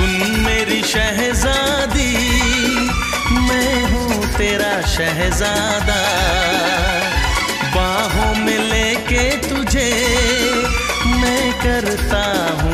सुन मेरी शहजादी मैं हूँ तेरा शहजादा। बाहों में लेके तुझे मैं करता हूँ